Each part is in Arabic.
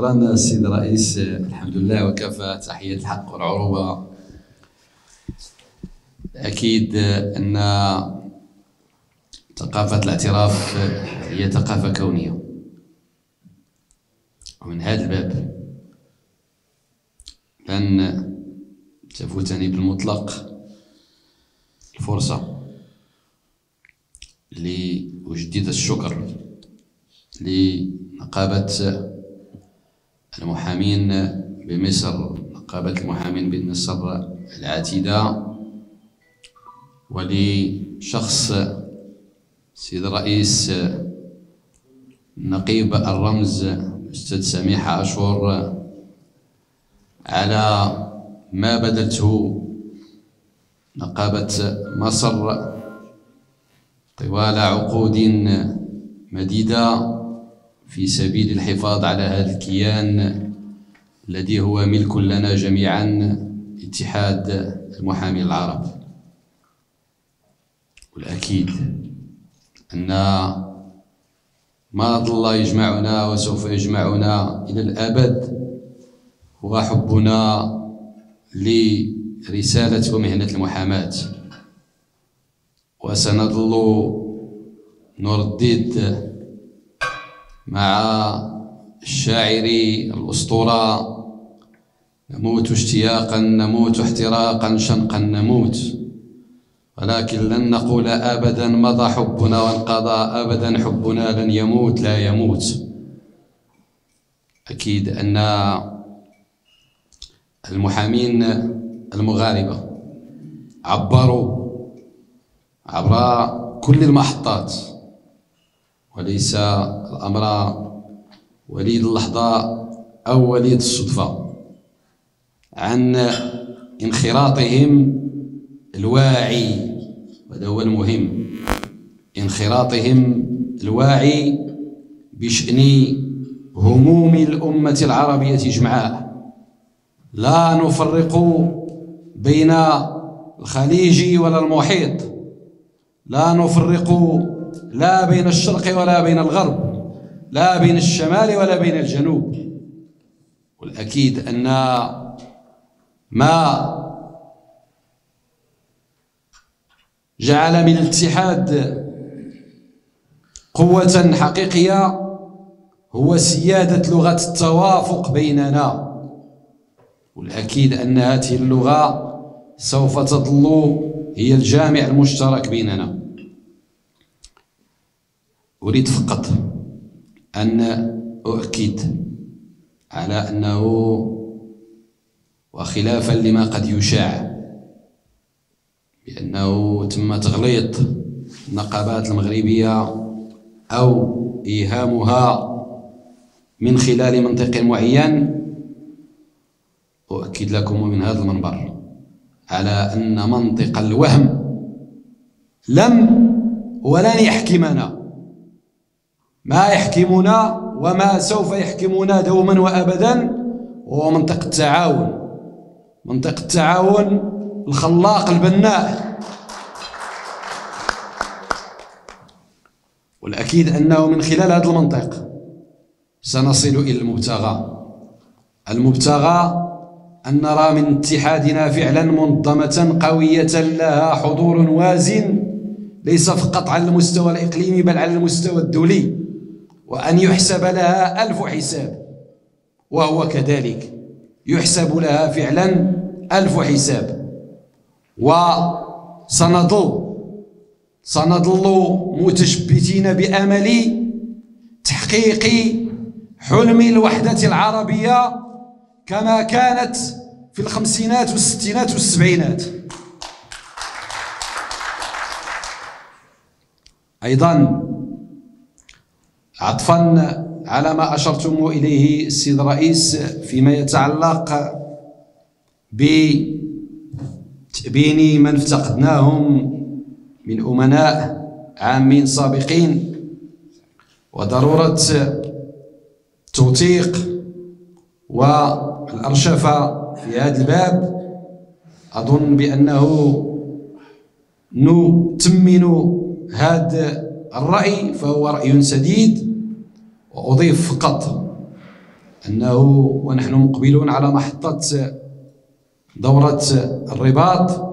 شكرا السيد الرئيس. الحمد لله وكفى تحية الحق والعروبة. أكيد أن ثقافة الاعتراف هي ثقافة كونية. ومن هذا الباب لن تفوتني بالمطلق الفرصة لأجدد الشكر لنقابة المحامين بمصر نقابة المحامين بمصر العتيدة. ولشخص سيد الرئيس نقيب الرمز أستاذ سميح عاشور على ما بذلته نقابة مصر طوال عقود مديدة. في سبيل الحفاظ على هذا الكيان الذي هو ملك لنا جميعا اتحاد المحامي العرب. والأكيد أن ما ظل يجمعنا وسوف يجمعنا إلى الأبد هو حبنا لرسالة ومهنة المحاماة. وسنظل نردد مع الشاعر الأسطورة نموت اشتياقا نموت احتراقا شنقا نموت. ولكن لن نقول أبدا مضى حبنا وانقضى أبدا حبنا لن يموت لا يموت. أكيد أن المحامين المغاربة عبروا عبر كل المحطات وليس الأمر. وليد اللحظة أو وليد الصدفة. عن انخراطهم الواعي وهذا هو المهم. انخراطهم الواعي بشأن هموم الأمة العربية جمعاء لا نفرق بين الخليج ولا المحيط. لا نفرق لا بين الشرق ولا بين الغرب. لا بين الشمال ولا بين الجنوب. والأكيد أن ما جعل من الاتحاد قوة حقيقية هو سيادة لغة التوافق بيننا. والأكيد أن هذه اللغة سوف تظل هي الجامع المشترك بيننا. أريد فقط أن أؤكد على أنه وخلافا لما قد يشاع بأنه تم تغليط النقابات المغربية أو إيهامها من خلال منطق معين. أؤكد لكم من هذا المنبر على أن منطق الوهم لم ولن يحكمنا. ما يحكمنا وما سوف يحكمنا دوما وأبدا هو منطق التعاون. منطق التعاون الخلاق البناء. والأكيد أنه من خلال هذا المنطق سنصل إلى المبتغى. المبتغى أن نرى من اتحادنا فعلا منظمة قوية لها حضور وازن ليس فقط على المستوى الإقليمي بل على المستوى الدولي. وأن يحسب لها ألف حساب وهو كذلك. يحسب لها فعلا ألف حساب. وسنظل سنظل متشبتين بأمل تحقيق حلم الوحدة العربية كما كانت في الخمسينات والستينات والسبعينات. أيضا عطفا على ما أشرتم إليه السيد الرئيس فيما يتعلق بتأبين من افتقدناهم من أمناء عامين سابقين وضرورة التوثيق والأرشفة في هذا الباب. أظن بأنه نتمن هذا الرأي فهو رأي سديد وأضيف فقط أنه ونحن مقبلون على محطة دورة الرباط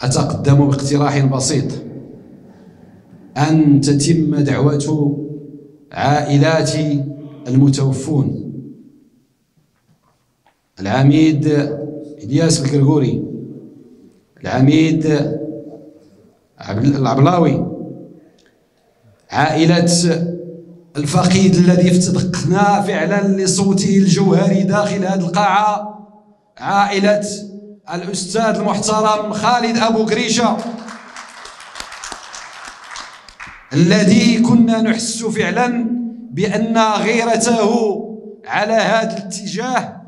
أتقدم باقتراح بسيط. أن تتم دعوة عائلات المتوفون. العميد إلياس الكرغوري العميد العبلاوي عائلة الفقيد الذي افتدقنا فعلا لصوته الجوهري داخل هذه القاعة عائلة الأستاذ المحترم خالد أبو قريشة. الذي كنا نحس فعلا بأن غيرته على هذا الاتجاه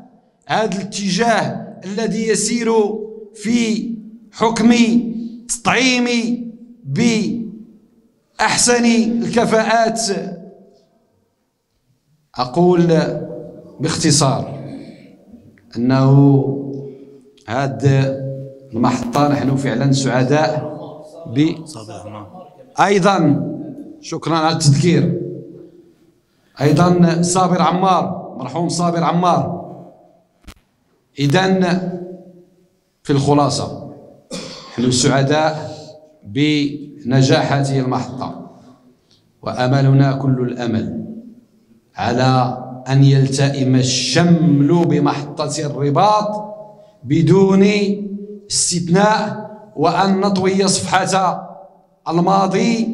هذا الاتجاه الذي يسير في حكم تطعيم بأحسن الكفاءات أقول باختصار أنه هذه المحطة نحن فعلا سعداء ب أيضا شكرا على التذكير. أيضا صابر عمار مرحوم صابر عمار. إذا في الخلاصة نحن سعداء بنجاح هذه المحطة وأملنا كل الأمل. على أن يلتئم الشمل بمحطة الرباط بدون استثناء وأن نطوي صفحة الماضي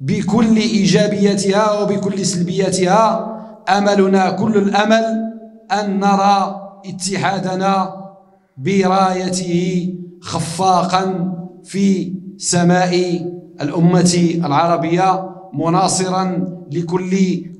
بكل إيجابيتها وبكل سلبياتها أملنا كل الأمل أن نرى اتحادنا برايته خفاقا في سماء الأمة العربية. مناصرا لكل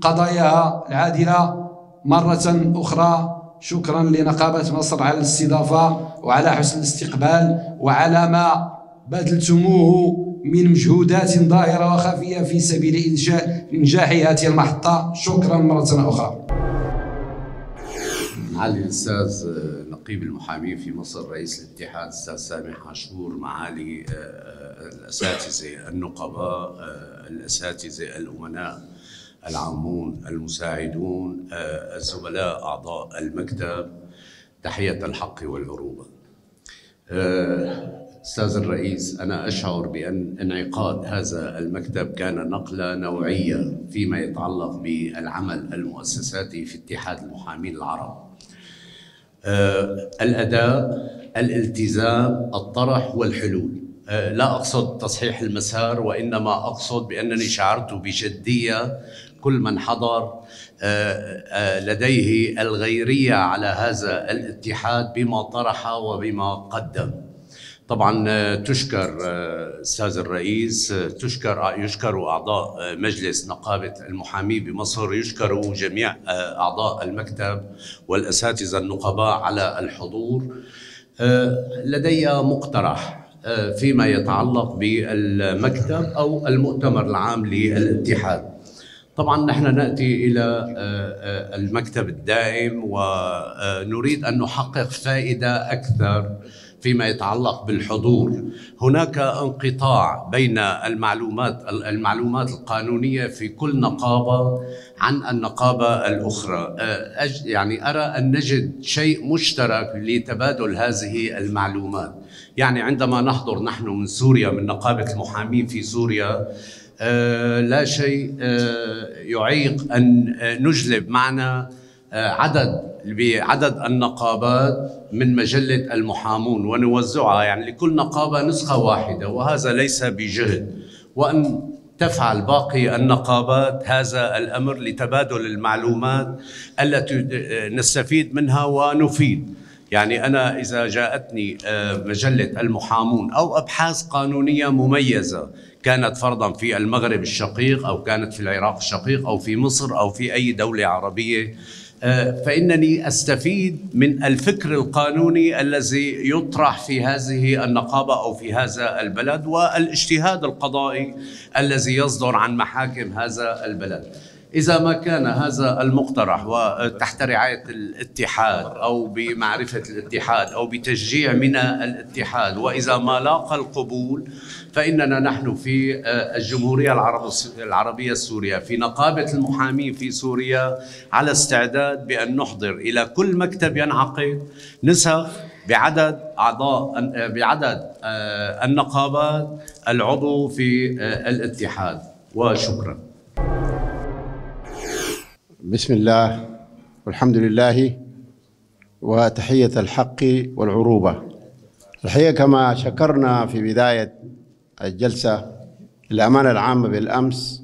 قضاياها العادلة. مرة أخرى شكرا لنقابة مصر على الاستضافة وعلى حسن الاستقبال وعلى ما بذلتموه من مجهودات ظاهرة وخفية في سبيل إنشاء إنجاح هذه المحطة. شكرا مرة أخرى. معالي الأستاذ نقيب المحامين في مصر رئيس الاتحاد الأستاذ سامح عاشور معالي آه، آه، الأساتذة النقباء آه، الأساتذة الأمناء العامون المساعدون الزملاء أعضاء المكتب تحية الحق والعروبة أستاذ الرئيس أنا أشعر بأن انعقاد هذا المكتب كان نقلة نوعية فيما يتعلق بالعمل المؤسساتي في اتحاد المحامين العرب. آه الأداء، الالتزام، الطرح والحلول. آه لا أقصد تصحيح المسار وإنما أقصد بأنني شعرت بجدية كل من حضر آه، آه، لديه الغيرية على هذا الاتحاد بما طرح وبما قدم. طبعا تشكر أستاذ الرئيس تشكر يشكر أعضاء مجلس نقابة المحامين بمصر يشكر جميع أعضاء المكتب والأساتذة النقباء على الحضور لدي مقترح فيما يتعلق بالمكتب أو المؤتمر العام للاتحاد. طبعا نحن نأتي إلى المكتب الدائم ونريد أن نحقق فائدة أكثر فيما يتعلق بالحضور. هناك انقطاع بين المعلومات المعلومات القانونية في كل نقابة عن النقابة الأخرى. يعني أرى أن نجد شيء مشترك لتبادل هذه المعلومات. يعني عندما نحضر نحن من سوريا من نقابة المحامين في سوريا لا شيء يعيق أن نجلب معنا عدد بعدد النقابات من مجلة المحامون ونوزعها يعني لكل نقابة نسخة واحدة وهذا ليس بجهد. وأن تفعل باقي النقابات هذا الأمر لتبادل المعلومات التي نستفيد منها ونفيد. يعني أنا إذا جاءتني آه، مجلة المحامون أو أبحاث قانونية مميزة كانت فرضا في المغرب الشقيق أو كانت في العراق الشقيق أو في مصر أو في أي دولة عربية آه، فإنني أستفيد من الفكر القانوني الذي يطرح في هذه النقابة أو في هذا البلد والإجتهاد القضائي الذي يصدر عن محاكم هذا البلد. إذا ما كان هذا المقترح وتحت رعاية الاتحاد أو بمعرفة الاتحاد أو بتشجيع من الاتحاد وإذا ما لاقى القبول فإننا نحن في آه، الجمهورية العربية السورية في نقابة المحامين في سوريا على استعداد بأن نحضر إلى كل مكتب ينعقد نسخ بعدد أعضاء آه، بعدد آه، النقابات العضو في الاتحاد. وشكرا. بسم الله والحمد لله وتحية الحق والعروبة. الحقيقة كما شكرنا في بداية الجلسة الأمانة العامة بالأمس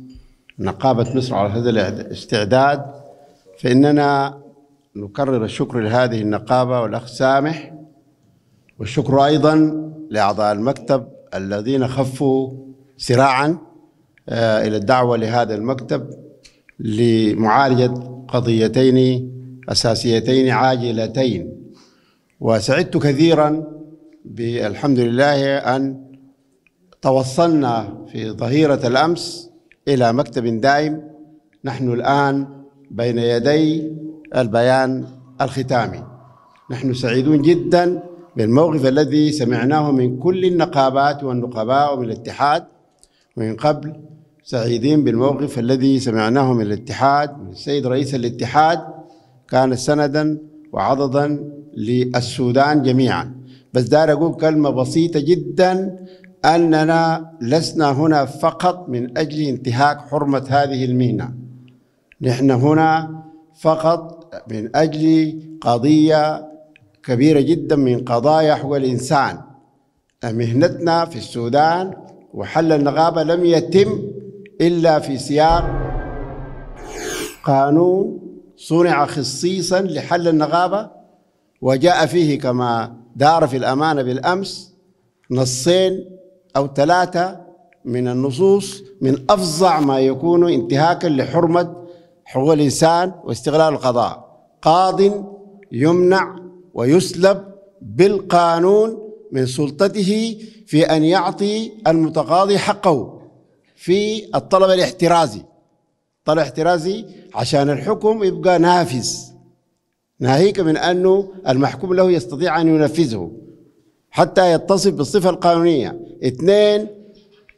نقابة مصر على هذا الاستعداد فإننا نكرر الشكر لهذه النقابة والأخ سامح والشكر أيضا لأعضاء المكتب الذين خفوا سراعا آه، إلى الدعوة لهذا المكتب. لمعالجة قضيتين أساسيتين عاجلتين. وسعدت كثيرا بالحمد لله أن توصلنا في ظهيرة الأمس إلى مكتب دائم نحن الآن بين يدي البيان الختامي. نحن سعيدون جدا بالموقف الذي سمعناه من كل النقابات والنقباء ومن الاتحاد من قبل سعيدين بالموقف الذي سمعناه من الاتحاد من السيد رئيس الاتحاد كان سندا وعضدا للسودان جميعا. بس دار أقول كلمة بسيطة جدا أننا لسنا هنا فقط من أجل انتهاك حرمة هذه المهنة. نحن هنا فقط من أجل قضية كبيرة جدا من قضايا حقوق الإنسان. مهنتنا في السودان وحل النغابة لم يتم إلا في سياق قانون صنع خصيصا لحل النغابة وجاء فيه كما دار في الأمانة بالأمس نصين أو ثلاثة من النصوص من أفظع ما يكون انتهاكا لحرمة حقوق الإنسان واستغلال القضاء. قاض يمنع ويسلب بالقانون من سلطته في أن يعطي المتقاضي حقه. في الطلب الاحترازي. طلب احترازي عشان الحكم يبقى نافذ. ناهيك من أنه المحكوم له يستطيع أن ينفذه حتى يتصف بالصفة القانونية. اثنين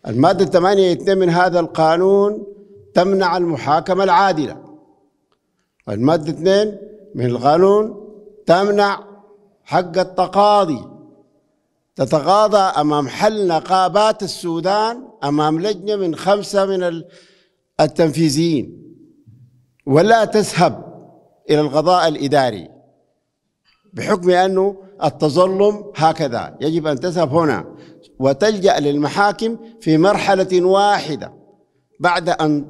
المادة 8 اثنين من هذا القانون تمنع المحاكمة العادلة. المادة اثنين من القانون تمنع حق التقاضي. تتقاضى أمام حل نقابات السودان أمام لجنة من خمسة من التنفيذيين. ولا تذهب إلى القضاء الإداري بحكم أنه التظلم هكذا. يجب أن تذهب هنا وتلجأ للمحاكم في مرحلة واحدة بعد أن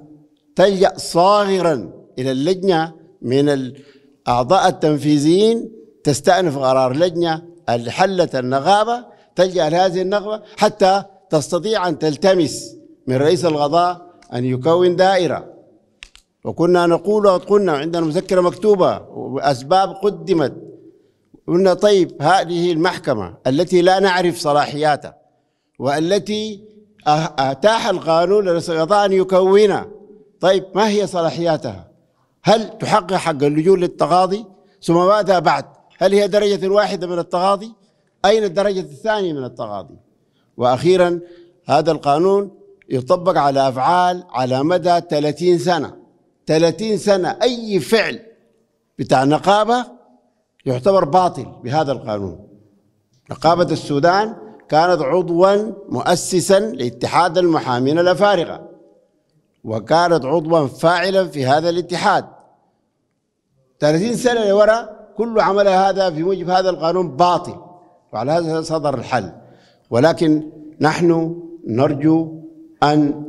تلجأ صاغرا إلى اللجنة من الأعضاء التنفيذيين تستأنف قرار لجنة حلت النغابة تلجأ لهذه النغبة حتى تستطيع أن تلتمس من رئيس القضاء أن يكون دائرة. وكنا نقول وقلنا عندنا مذكرة مكتوبة وأسباب قدمت. قلنا طيب هذه المحكمة التي لا نعرف صلاحياتها والتي أتاح القانون لرئيس القضاء أن يكونها طيب ما هي صلاحياتها؟ هل تحقق حق اللجوء للتقاضي ثم ماذا بعد؟ هل هي درجة واحدة من التقاضي أين الدرجة الثانية من التقاضي وأخيرا هذا القانون يطبق على أفعال على مدى 30 سنة. 30 سنة أي فعل بتاع نقابة يعتبر باطل بهذا القانون. نقابة السودان كانت عضوا مؤسسا لاتحاد المحامين الأفارقة وكانت عضوا فاعلا في هذا الاتحاد. 30 سنة لورا كل عملها هذا في موجب هذا القانون باطل. وعلى هذا صدر الحل. ولكن نحن نرجو أن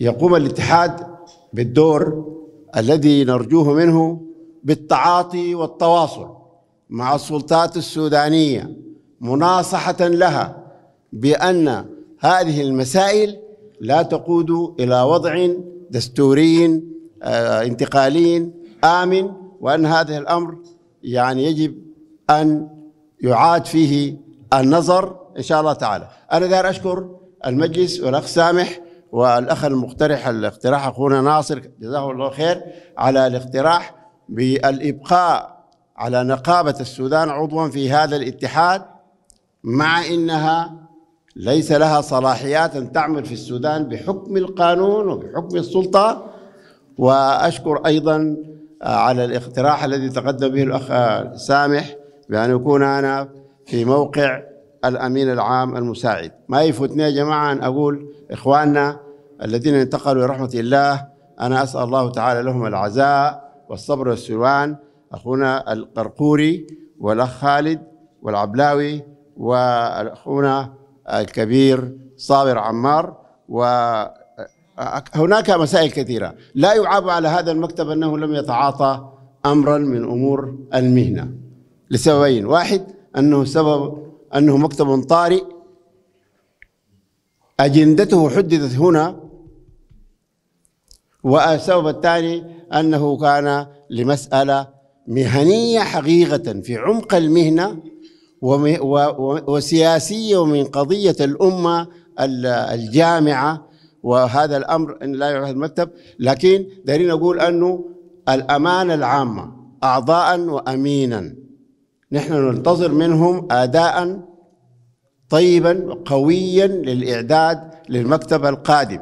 يقوم الاتحاد بالدور الذي نرجوه منه بالتعاطي والتواصل مع السلطات السودانية مناصحة لها بأن هذه المسائل لا تقود إلى وضع دستوري آه، انتقالي آمن وأن هذا الأمر يعني يجب أن يعاد فيه النظر إن شاء الله تعالى. أنا دار أشكر المجلس والأخ سامح والأخ المقترح الاقتراح أخونا ناصر جزاه الله خير على الاقتراح بالإبقاء على نقابة السودان عضوا في هذا الاتحاد مع إنها ليس لها صلاحيات أن تعمل في السودان بحكم القانون وبحكم السلطة. وأشكر أيضا على الاقتراح الذي تقدم به الأخ سامح بأن يكون أنا في موقع الأمين العام المساعد. ما يفوتني يا جماعة أن أقول إخواننا الذين انتقلوا لرحمة الله أنا أسأل الله تعالى لهم العزاء والصبر والسلوان أخونا القرقوري والأخ خالد والعبلاوي وأخونا الكبير صابر عمار وهناك مسائل كثيرة. لا يعاب على هذا المكتب أنه لم يتعاطى أمرا من أمور المهنة. لسببين. واحد أنه سبب أنه مكتب طارئ. أجندته حددت هنا. والسبب الثاني أنه كان لمسألة مهنية حقيقة في عمق المهنة وسياسية ومن قضية الأمة الجامعة. وهذا الأمر إن لا يعرف المكتب. لكن دارين أقول أنه الأمانة العامة أعضاء وأمينا. نحن ننتظر منهم أداء طيبا وقويا للإعداد للمكتب القادم.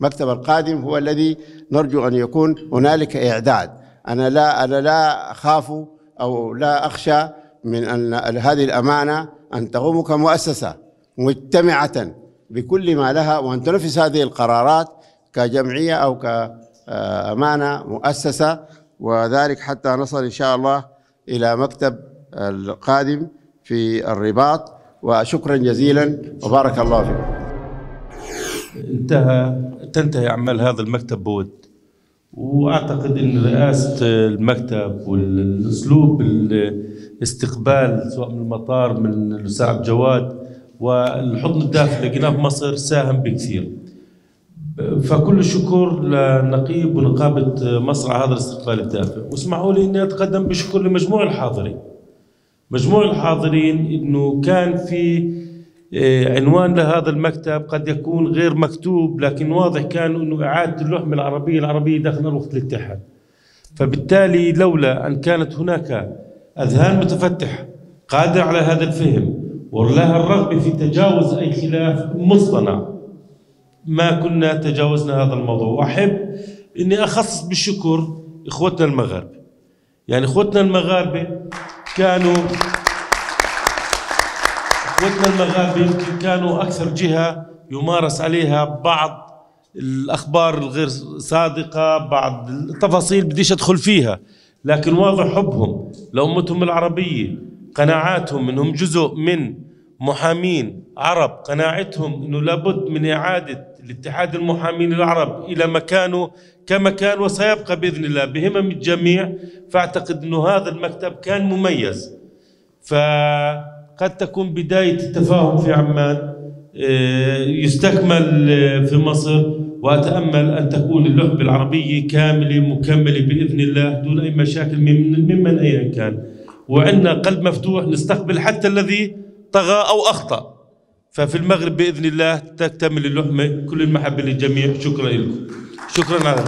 المكتب القادم هو الذي نرجو أن يكون هنالك إعداد. أنا لا أنا لا أخاف أو لا أخشى من أن هذه الأمانة أن تقوم كمؤسسة مجتمعة بكل ما لها وأن تنفذ هذه القرارات كجمعية أو كأمانة مؤسسة. وذلك حتى نصل إن شاء الله إلى مكتب القادم في الرباط وشكرا جزيلا وبارك الله فيكم انتهى تنتهي أعمال هذا المكتب بود. وأعتقد إن رئاسة المكتب والأسلوب الاستقبال سواء من المطار من الأستاذ عبد الجواد والحضن الداخلي لقيناه في مصر ساهم بكثير. فكل الشكر للنقيب ونقابة مصر على هذا الاستقبال الدافئ. واسمحوا لي إني أتقدم بشكر لمجموع الحاضرين. مجموع الحاضرين إنه كان في إيه، عنوان لهذا المكتب قد يكون غير مكتوب لكن واضح كان إنه إعادة اللحمه العربية العربية داخل الوقت الاتحاد. فبالتالي لولا أن كانت هناك أذهان متفتحة قادرة على هذا الفهم ولها الرغبه في تجاوز أي خلاف مصطنع ما كنا تجاوزنا هذا الموضوع. وأحب إني أخصص بالشكر إخوتنا المغاربة. يعني إخوتنا المغاربة كانوا إخوتنا المغاربه يمكن كانوا أكثر جهة يمارس عليها بعض الأخبار الغير صادقة بعض التفاصيل بديش أدخل فيها لكن واضح حبهم لأمتهم العربية قناعاتهم إنهم جزء من محامين عرب قناعتهم إنه لابد من إعادة الاتحاد المحامين العرب إلى مكانه كما كان وسيبقى بإذن الله بهمم الجميع فأعتقد إنه هذا المكتب كان مميز. ف قد تكون بداية التفاهم في عمان آه، يستكمل آه، في مصر وأتأمل أن تكون اللعبة العربية كاملة مكملة بإذن الله دون أي مشاكل ممن أيا كان. وعندنا قلب مفتوح نستقبل حتى الذي طغى أو أخطأ. ففي المغرب بإذن الله تكتمل اللحمة كل المحبة للجميع. شكرا لكم. شكرا على